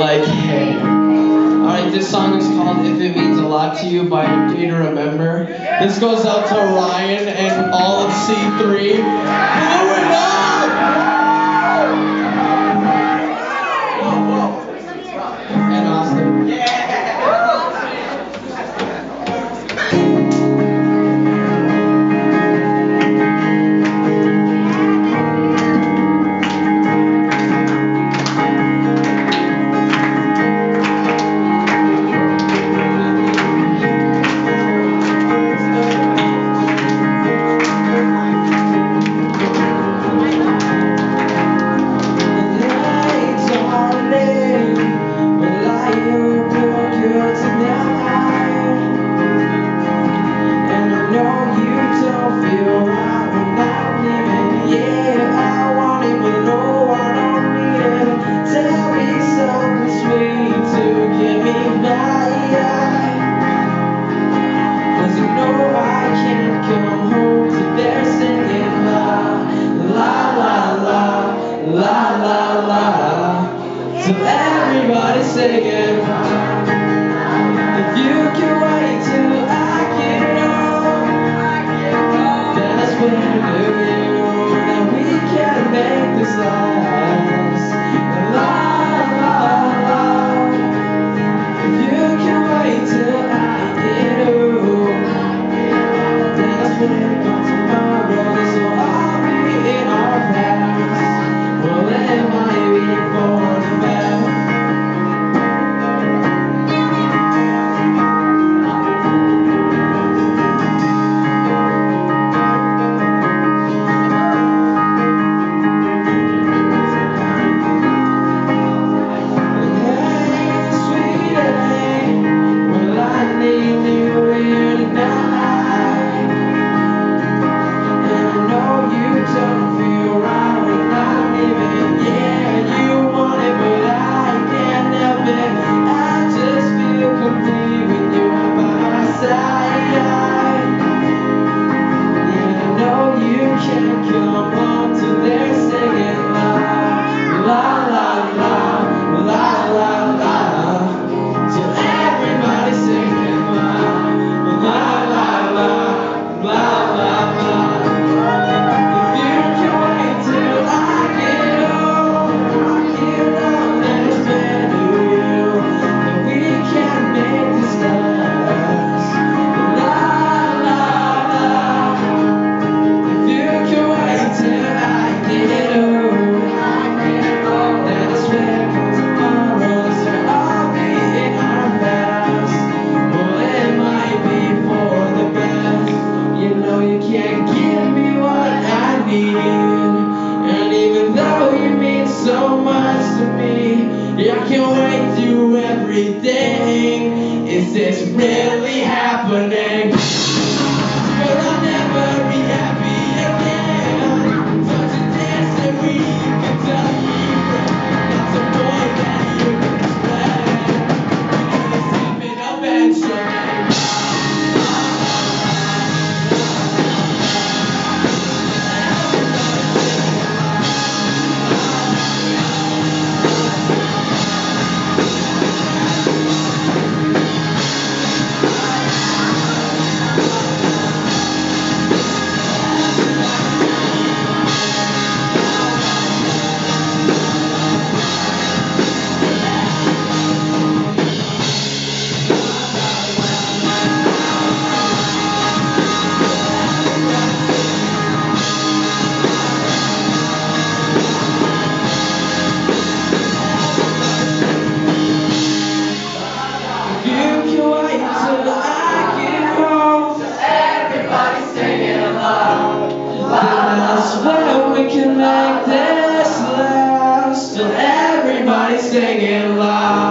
like him. Alright, this song is called If It Means a Lot to You by Day to Remember. This goes out to Ryan and all of C3. Who And Austin. I can't wait to everything. Is this really happening? I sing it love.